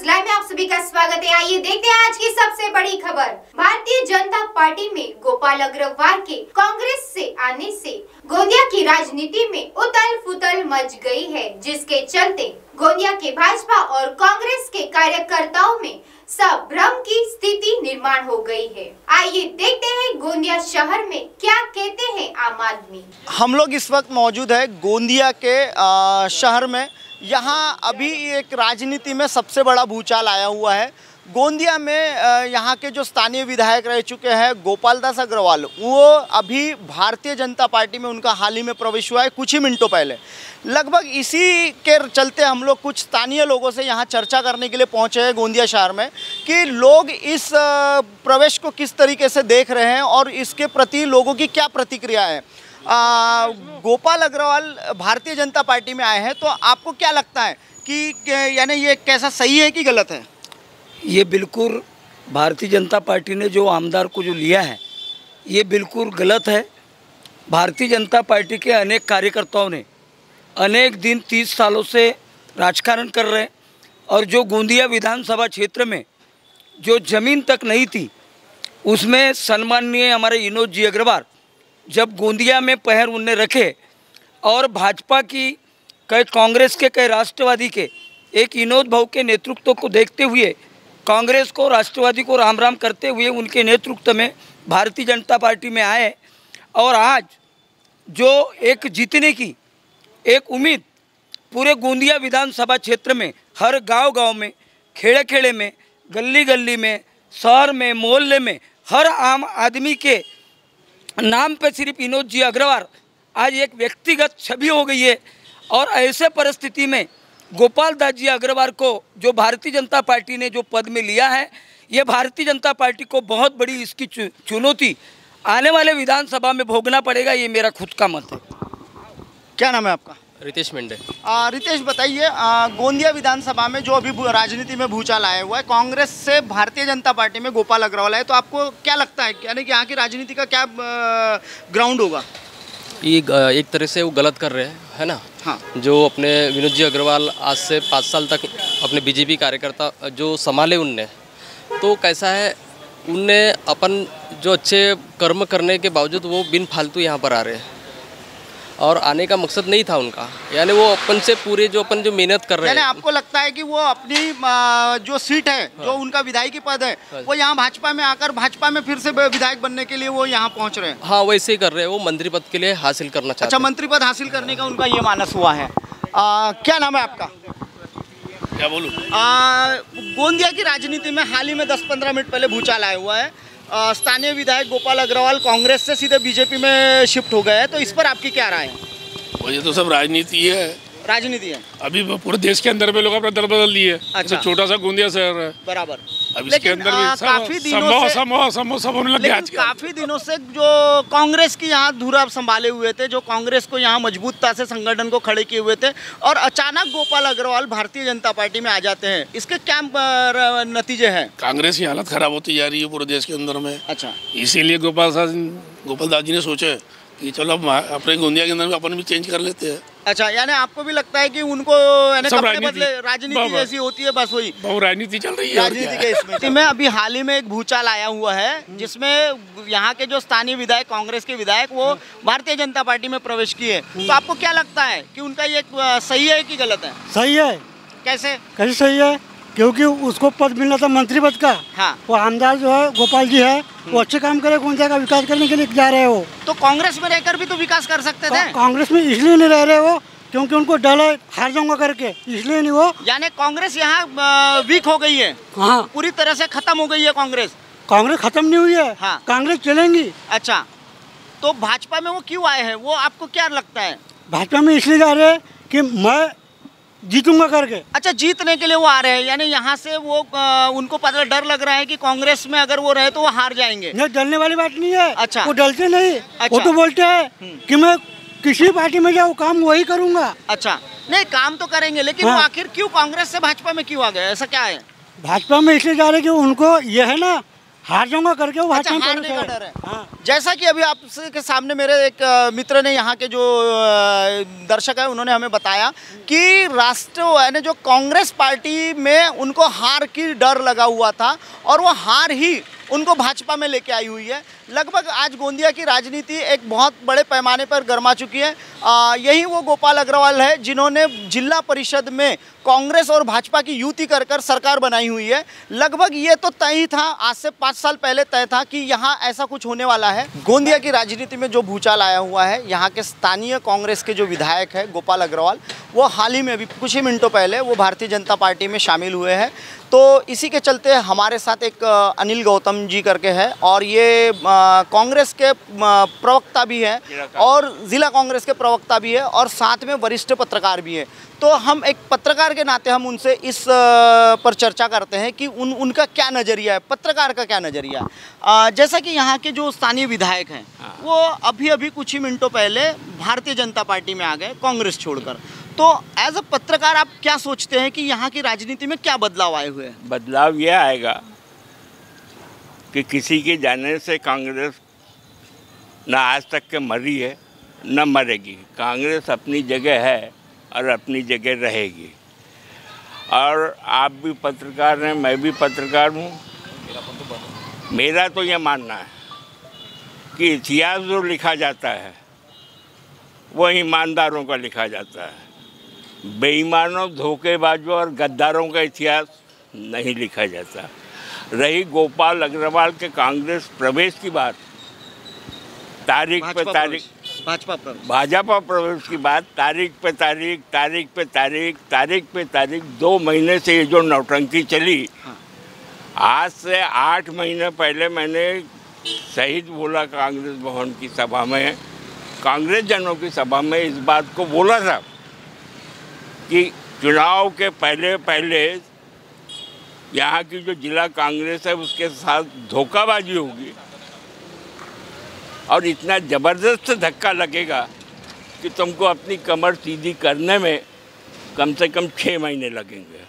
News live में आप सभी का स्वागत है। आइए देखते हैं आज की सबसे बड़ी खबर। भारतीय जनता पार्टी में गोपाल अग्रवाल के कांग्रेस से आने से गोंदिया की राजनीति में उतल फुतल मच गई है जिसके चलते गोंदिया के भाजपा और कांग्रेस के कार्यकर्ताओं में सब भ्रम की स्थिति निर्माण हो गई है। आइए देखते हैं गोंदिया शहर में क्या कहते हैं आम आदमी। हम लोग इस वक्त मौजूद है गोंदिया के आ, शहर में। यहाँ अभी एक राजनीति में सबसे बड़ा भूचाल आया हुआ है। गोंदिया में यहाँ के जो स्थानीय विधायक रह चुके हैं गोपाल दास अग्रवाल, वो अभी भारतीय जनता पार्टी में उनका हाल ही में प्रवेश हुआ है कुछ ही मिनटों पहले। लगभग इसी के चलते हम लोग कुछ स्थानीय लोगों से यहाँ चर्चा करने के लिए पहुँचे हैं गोंदिया शहर में कि लोग इस प्रवेश को किस तरीके से देख रहे हैं और इसके प्रति लोगों की क्या प्रतिक्रिया है। गोपाल अग्रवाल भारतीय जनता पार्टी में आए हैं तो आपको क्या लगता है कि यानी ये कैसा सही है कि गलत है? ये बिल्कुल भारतीय जनता पार्टी ने जो आमदार को जो लिया है, ये बिल्कुल गलत है। भारतीय जनता पार्टी के अनेक कार्यकर्ताओं ने अनेक दिन तीस सालों से राजकारण कर रहे और जो गोंदिया विधानसभा क्षेत्र में जो ज़मीन तक नहीं थी, उसमें सम्माननीय हमारे विनोद जी अग्रवाल जब गोंदिया में पहर उनने रखे और भाजपा की कई कांग्रेस के कई राष्ट्रवादी के, एक विनोद भाव के नेतृत्व को देखते हुए, कांग्रेस को, राष्ट्रवादी को राम राम करते हुए उनके नेतृत्व में भारतीय जनता पार्टी में आए और आज जो एक जीतने की, एक उम्मीद पूरे गोंदिया विधानसभा क्षेत्र में, हर गाँव गाँव में खेड़े खेड़े में गली गली में, शहर में, मोहल्ले में, हर आम आदमी के नाम पे सिर्फ़ विनोद जी अग्रवाल, आज एक व्यक्तिगत छवि हो गई है। और ऐसे परिस्थिति में गोपाल दास जी अग्रवाल को जो भारतीय जनता पार्टी ने जो पद में लिया है, ये भारतीय जनता पार्टी को बहुत बड़ी इसकी चुनौती। आने वाले विधानसभा में भोगना पड़ेगा, ये मेरा खुद का मत है। क्या नाम है आपका? रितेश मिंडे। रितेश बताइए गोंदिया विधानसभा में जो अभी राजनीति में भूचाल आया हुआ है कांग्रेस से भारतीय जनता पार्टी में गोपाल अग्रवाल है तो आपको क्या लगता है यानी कि यहाँ की राजनीति का क्या ग्राउंड होगा? ये एक तरह से वो गलत कर रहे हैं है ना? हाँ। जो अपने विनोद जी अग्रवाल आज से पाँच साल तक अपने बीजेपी कार्यकर्ता जो संभाले उनने तो कैसा है उनने अपन जो अच्छे कर्म करने के बावजूद वो बिन फालतू यहाँ पर आ रहे हैं। और आने का मकसद नहीं था उनका। यानी वो अपन से पूरे जो अपन जो मेहनत कर रहे हैं। आपको लगता है कि वो अपनी जो सीट है हाँ। जो उनका विधायकी पद है हाँ। वो यहाँ भाजपा में आकर भाजपा में फिर से विधायक बनने के लिए वो यहाँ पहुँच रहे हैं? हाँ वैसे ही कर रहे हैं। वो मंत्री पद के लिए हासिल करना चाहते अच्छा मंत्री पद हासिल करने का उनका ये मानस हुआ है। आ, क्या नाम है आपका? क्या बोलूँ? गोंदिया की राजनीति में हाल ही में 10-15 मिनट पहले भूचाल आया हुआ है। स्थानीय विधायक गोपाल अग्रवाल कांग्रेस से सीधे बीजेपी में शिफ्ट हो गए हैं तो इस पर आपकी क्या राय है? वो ये तो सब राजनीति है राजनीति है। अभी पूरे देश के अंदर में लोग अपना दल बदल लिए अच्छा। छोटा सा गोंदिया शहर है। बराबर। अब इसके लेकिन, अंदर भी काफ़ी दिनों से समूह समूह सब होने लग गया काफ़ी दिनों से जो कांग्रेस की यहाँ धुरा संभाले हुए थे जो कांग्रेस को यहाँ मजबूतता से संगठन को खड़े किए हुए थे और अचानक गोपाल अग्रवाल भारतीय जनता पार्टी में आ जाते हैं। इसके क्या नतीजे हैं? कांग्रेस की हालत खराब होती जा रही है पूरे देश के अंदर में। अच्छा। इसीलिए गोपाल गोपाल दास जी ने सोचे कि चलो अब अपने गोंदिया के अंदर अपन भी चेंज कर लेते हैं। अच्छा यानी आपको भी लगता है कि उनको यानी सब कपड़े राजनीति। बदले राजनीति। जैसी होती है बस वही। बहुत राजनीति चल रही है राजनीति के इसमें मैं अभी हाल ही में एक भूचाल आया हुआ है जिसमें यहाँ के जो स्थानीय विधायक कांग्रेस के विधायक वो भारतीय जनता पार्टी में प्रवेश किए तो आपको क्या लगता है की उनका ये सही है की गलत है? सही है। कैसे? कैसे सही है? क्योंकि उसको पद मिलना था मंत्री पद का। हाँ। वो आमदार जो है गोपाल जी है वो अच्छे काम करे गोंदिया का विकास करने के लिए जा रहे हो? तो कांग्रेस में रहकर भी तो विकास कर सकते थे। कांग्रेस में इसलिए नहीं रह रहे हो क्योंकि उनको डर है हार जाऊँगा करके। इसलिए नहीं वो यानी कांग्रेस यहाँ वीक हो गई है। हाँ। पूरी तरह से खत्म हो गई है कांग्रेस। कांग्रेस खत्म नहीं हुई है। हाँ। कांग्रेस चलेंगी। अच्छा। तो भाजपा में वो क्यों आए हैं? वो आपको क्या लगता है? भाजपा में इसलिए जा रहे हैं कि मैं जीतूँगा करके। अच्छा जीतने के लिए वो आ रहे हैं यानी यहाँ से वो अ, उनको पता डर लग रहा है कि कांग्रेस में अगर वो रहे तो वो हार जाएँगे। नहीं डरने वाली बात नहीं है। अच्छा। वो डलते नहीं। अच्छा। वो तो बोलते हैं कि मैं किसी पार्टी में जाऊँ काम वही करूँगा। अच्छा। नहीं काम तो करेंगे लेकिन हाँ। आखिर क्यों कांग्रेस से भाजपा में क्यों आ गए? ऐसा क्या है? भाजपा में इसलिए जा रहे हैं कि उनको ये है ना हार जाऊँगा करके वो अच्छा हारने का डर है हाँ। जैसा कि अभी आपके सामने मेरे एक मित्र ने यहाँ के जो दर्शक है उन्होंने हमें बताया कि राष्ट्र यानी जो कांग्रेस पार्टी में उनको हार की डर लगा हुआ था और वो हार ही उनको भाजपा में लेके आई हुई है। लगभग आज गोंदिया की राजनीति एक बहुत बड़े पैमाने पर गर्मा चुकी है। अ, यही वो गोपाल अग्रवाल है जिन्होंने जिला परिषद में कांग्रेस और भाजपा की युति कर कर सरकार बनाई हुई है। लगभग ये तो तय ही था आज से पाँच साल पहले तय था कि यहाँ ऐसा कुछ होने वाला है। गोंदिया की राजनीति में जो भूचाल आया हुआ है यहाँ के स्थानीय कांग्रेस के जो विधायक है गोपाल अग्रवाल वो हाल ही में अभी कुछ ही मिनटों पहले वो भारतीय जनता पार्टी में शामिल हुए हैं। तो इसी के चलते हमारे साथ एक अनिल गौतम जी करके है और ये अ, कांग्रेस के प्रवक्ता भी हैं और ज़िला कांग्रेस के प्रवक्ता भी है और साथ में वरिष्ठ पत्रकार भी है। तो हम एक पत्रकार के नाते हम उनसे इस पर चर्चा करते हैं कि उन उनका क्या नज़रिया है पत्रकार का क्या नज़रिया। है जैसा कि यहाँ के जो स्थानीय विधायक हैं वो अभी अभी कुछ ही मिनटों पहले भारतीय जनता पार्टी में आ गए कांग्रेस छोड़कर। तो एज अ पत्रकार आप क्या सोचते हैं कि यहाँ की राजनीति में क्या बदलाव आए हुए हैं? बदलाव यह आएगा कि किसी के जाने से कांग्रेस न आज तक के मरी है, न मरेगी। कांग्रेस अपनी जगह है और अपनी जगह रहेगी। और आप भी पत्रकार हैं, मैं भी पत्रकार हूँ। मेरा तो यह मानना है कि इतिहास जो लिखा जाता है, वो ईमानदारों का लिखा जाता है। बेईमानों, धोखेबाजों और गद्दारों का इतिहास नहीं लिखा जाता। रही गोपाल अग्रवाल के कांग्रेस प्रवेश की बात। तारीख पे तारीख। भाजपा प्रवेश। भाजपा प्रवेश की बात तारीख पे तारीख तारीख पे तारीख तारीख पे तारीख दो महीने से ये जो नौटंकी चली हाँ। आज से आठ महीने पहले मैंने शहीद बोला कांग्रेस भवन की सभा में कांग्रेस जनों की सभा में इस बात को बोला था कि चुनाव के पहले पहले यहाँ की जो जिला कांग्रेस है, उसके साथ धोखाबाजी होगी। और इतना ज़बरदस्त धक्का लगेगा कि तुमको अपनी कमर सीधी करने में कम से कम छः महीने लगेंगे।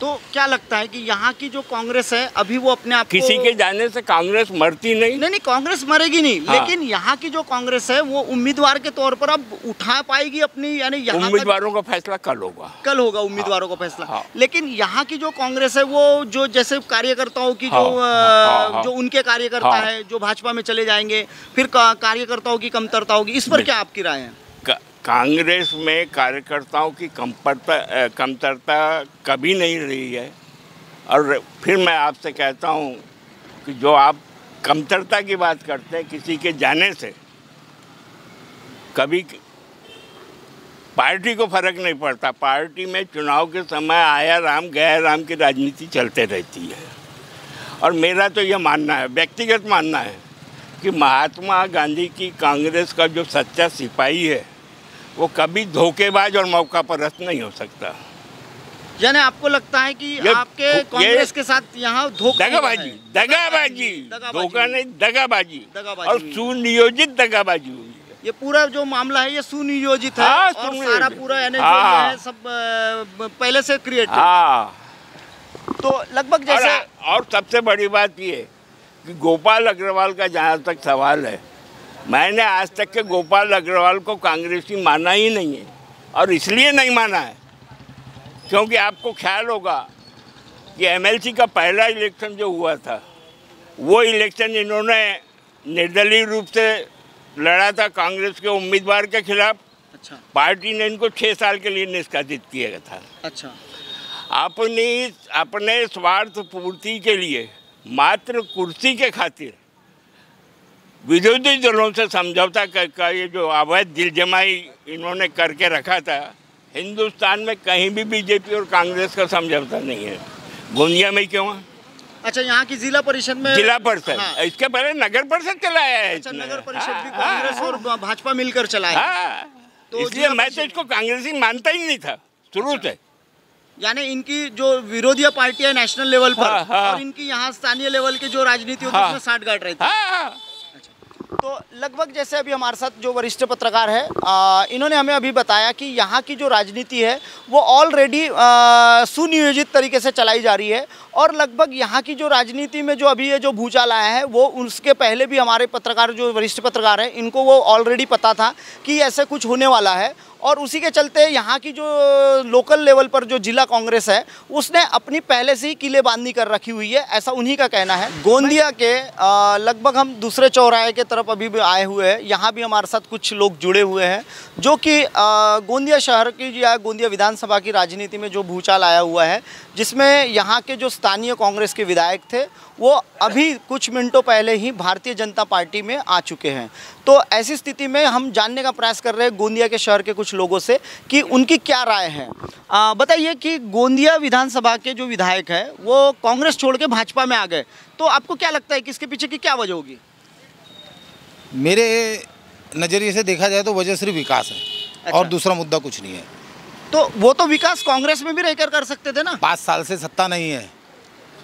तो क्या लगता है कि यहाँ की जो कांग्रेस है अभी वो अपने आप किसी के जाने से कांग्रेस मरती नहीं? नहीं नहीं कांग्रेस मरेगी नहीं हाँ। लेकिन यहाँ की जो कांग्रेस है वो उम्मीदवार के तौर पर अब उठा पाएगी अपनी यानी यहाँ उम्मीदवारों का फैसला कल होगा। कल होगा उम्मीदवारों का फैसला। हाँ। लेकिन यहाँ की जो कांग्रेस है वो जो जैसे कार्यकर्ताओं की जो हाँ, हाँ, हाँ। जो उनके कार्यकर्ता हाँ। है जो भाजपा में चले जाएँगे फिर कार्यकर्ताओं की कमतरता होगी इस पर क्या आपकी राय है? कांग्रेस में कार्यकर्ताओं की कमतरता कमतरता कभी नहीं रही है। और फिर मैं आपसे कहता हूँ कि जो आप कमतरता की बात करते हैं किसी के जाने से, कभी पार्टी को फ़र्क नहीं पड़ता। पार्टी में चुनाव के समय आया राम, गया राम की राजनीति चलते रहती है। और मेरा तो यह मानना है, व्यक्तिगत मानना है कि महात्मा गांधी की कांग्रेस का जो सच्चा सिपाही है वो कभी धोखेबाज और मौका परस्त नहीं हो सकता। यानी आपको लगता है कि ये- आपके कांग्रेस के साथ यहाँ दगाबाजी दगाबाजी दगाबाजी। धोखा नहीं दगाबाजी। और सुनियोजित दगाबाजी हुई ये पूरा जो मामला है ये सुनियोजित है हाँ, और सारा पूरा यानी हाँ। है सब पहले से क्रिएट हाँ। तो लगभग और, जैसे और सबसे बड़ी बात ये कि गोपाल अग्रवाल का जहाँ तक सवाल है मैंने आज तक के गोपाल अग्रवाल को कांग्रेसी माना ही नहीं है और इसलिए नहीं माना है क्योंकि आपको ख्याल होगा कि एमएलसी का पहला इलेक्शन जो हुआ था वो इलेक्शन इन्होंने निर्दलीय रूप से लड़ा था कांग्रेस के उम्मीदवार के खिलाफ। अच्छा। पार्टी ने इनको छः साल के लिए निष्कासित किया था। अच्छा। अपनी अपने स्वार्थ पूर्ति के लिए मात्र कुर्सी के खातिर विरोधी दलों से समझौता कर का ये जो अवैध दिल जमाई इन्होंने करके रखा था हिंदुस्तान में कहीं भी बीजेपी और कांग्रेस का समझौता नहीं है। गोंदिया में क्यों है? अच्छा यहाँ की जिला परिषद में जिला परिषद? हाँ। इसके पहले नगर परिषद चलाया है अच्छा नगर परिषद भी हाँ, कांग्रेस हाँ, और भाजपा मिलकर चलाया हाँ। तो इसलिए मैं तो इसको कांग्रेसी मानता ही नहीं था। शुरू से। यानी इनकी जो विरोधी पार्टी है नेशनल लेवल पर हाँ, हाँ। और इनकी यहाँ स्थानीय लेवल के जो राजनीति होती है हाँ। उसमें साठ गांठ रहती है। हाँ हाँ। तो लगभग जैसे अभी हमारे साथ जो वरिष्ठ पत्रकार है आ, इन्होंने हमें अभी बताया कि यहाँ की जो राजनीति है वो ऑलरेडी सुनियोजित तरीके से चलाई जा रही है और लगभग यहाँ की जो राजनीति में जो अभी ये जो भूचाल आया है वो उसके पहले भी हमारे पत्रकार जो वरिष्ठ पत्रकार हैं इनको वो ऑलरेडी पता था कि ऐसे कुछ होने वाला है और उसी के चलते यहाँ की जो लोकल लेवल पर जो जिला कांग्रेस है उसने अपनी पहले से ही किले किलेबांदी कर रखी हुई है ऐसा उन्हीं का कहना है। गोंदिया के लगभग हम दूसरे चौराहे के तरफ़ अभी भी आए हुए हैं यहाँ भी हमारे साथ कुछ लोग जुड़े हुए हैं जो कि गोंदिया शहर की या गोंदिया विधानसभा की राजनीति में जो भूचाल आया हुआ है जिसमें यहाँ के जो स्थानीय कांग्रेस के विधायक थे वो अभी कुछ मिनटों पहले ही भारतीय जनता पार्टी में आ चुके हैं। तो ऐसी स्थिति में हम जानने का प्रयास कर रहे हैं गोंदिया के शहर के कुछ लोगों से कि उनकी क्या राय है। बताइए कि गोंदिया विधानसभा के जो विधायक है वो कांग्रेस छोड़ के भाजपा में आ गए। तो आपको क्या लगता है कि इसके पीछे की क्या वजह होगी? मेरे नज़रिए से देखा जाए तो वजह सिर्फ़ विकास है अच्छा। और दूसरा मुद्दा कुछ नहीं है। तो वो तो विकास कांग्रेस में भी रहकर कर सकते थे ना? पाँच साल से सत्ता नहीं है।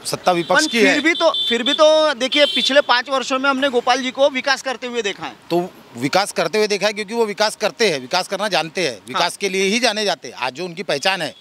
सत्ता विपक्ष की फिर है। भी तो फिर भी तो देखिए पिछले पाँच वर्षों में हमने गोपाल जी को विकास करते हुए देखा है। तो विकास करते हुए देखा है क्योंकि वो विकास करते हैं विकास करना जानते हैं विकास हाँ। के लिए ही जाने जाते हैं आज जो उनकी पहचान है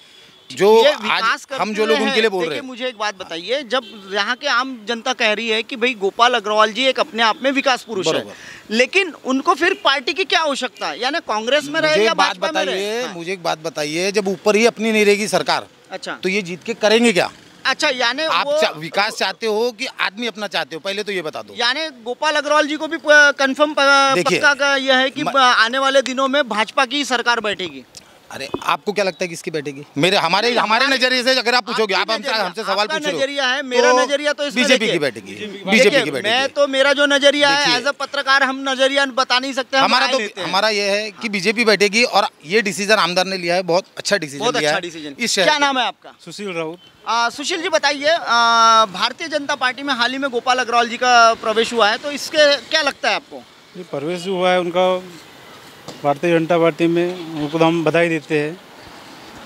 जो आज विकास हम जो लोग उनके लिए बोल रहे हैं। मुझे एक बात बताइए जब यहाँ के आम जनता कह रही है कि भाई गोपाल अग्रवाल जी एक अपने आप में विकास पुरुष है लेकिन उनको फिर पार्टी की क्या आवश्यकता है? यानी कांग्रेस में रहे या बात बताइए हाँ, मुझे एक बात बताइए जब ऊपर ही अपनी नहीं रहेगी सरकार अच्छा। तो ये जीत के करेंगे क्या? अच्छा यानी आप वो चा, विकास चाहते हो कि आदमी अपना चाहते हो? पहले तो ये बता दो। यानी गोपाल अग्रवाल जी को भी कंफर्म पक्का का यह है कि म- आने वाले दिनों में भाजपा की सरकार बैठेगी। अरे आपको क्या लगता है किसकी बैठेगी? मेरे हमारे हमारे नज़रिए से अगर आप पूछोगे आप हमसे हमसे सवाल पूछ रहे हो नज़रिया है मेरा नज़रिया तो बीजेपी की बैठेगी। बीजेपी की बैठेगी मैं तो मेरा जो नज़रिया है एज अ पत्रकार हम नज़रिया बता नहीं सकते हम हमारा तो हमारा ये है कि बीजेपी बैठेगी और ये डिसीज़न आमदार ने लिया है बहुत अच्छा डिसीज़न बहुत लिया अच्छा है। डिसीज़न क्या नाम है आपका? सुशील राउत। सुशील जी बताइए भारतीय जनता पार्टी में हाल ही में गोपाल अग्रवाल जी का प्रवेश हुआ है तो इसके क्या लगता है आपको? ये प्रवेश जो हुआ है उनका भारतीय जनता पार्टी में उनको तो हम बधाई देते हैं।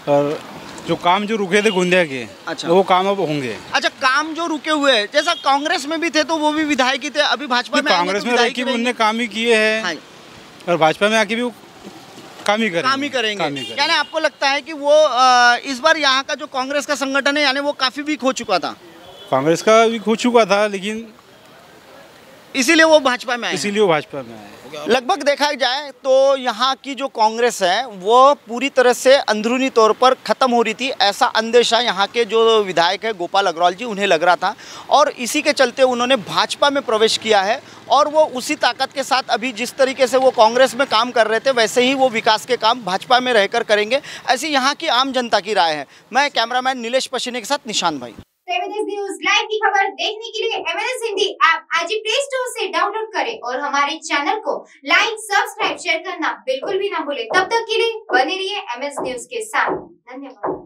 और जो काम जो रुके थे गोंदिया के अच्छा। वो काम अब होंगे। अच्छा काम जो रुके हुए हैं जैसा कांग्रेस में भी थे तो वो भी विधायक ही थे। अभी भाजपा में कांग्रेस तो में रह विधायक के ही भी उनने काम ही किए हैं। हाँ, और भाजपा में आके भी वो काम ही करेंगे। काम ही करेंगे। काम ही करेंगे। यानी आपको लगता है कि वो इस बार यहाँ का जो कांग्रेस का संगठन है यानी वो काफ़ी वीक हो चुका था? कांग्रेस का वीक हो चुका था लेकिन इसीलिए वो भाजपा में आए इसीलिए वो भाजपा में आए। लगभग देखा जाए तो यहाँ की जो कांग्रेस है वो पूरी तरह से अंदरूनी तौर पर ख़त्म हो रही थी। ऐसा अंदेशा यहाँ के जो विधायक है गोपाल अग्रवाल जी उन्हें लग रहा था। और इसी के चलते उन्होंने भाजपा में प्रवेश किया है और वो उसी ताकत के साथ अभी जिस तरीके से वो कांग्रेस में काम कर रहे थे वैसे ही वो विकास के काम भाजपा में रहकर करेंगे। ऐसी यहाँ की आम जनता की राय है। मैं कैमरामैन नीलेष पशीने के साथ निशान भाई। न्यूज़ लाइव की खबर देखने के लिए एमएनएस हिंदी ऐप आज प्ले स्टोर से डाउनलोड करें और हमारे चैनल को लाइक सब्सक्राइब शेयर करना बिल्कुल भी ना भूले। तब तक के लिए बने रहिए एमएस न्यूज़ के साथ। धन्यवाद।